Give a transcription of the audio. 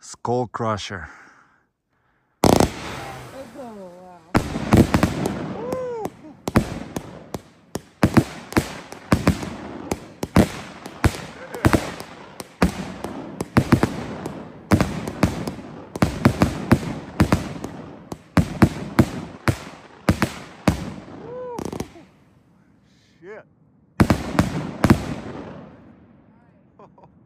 Skull Crusher. Shit.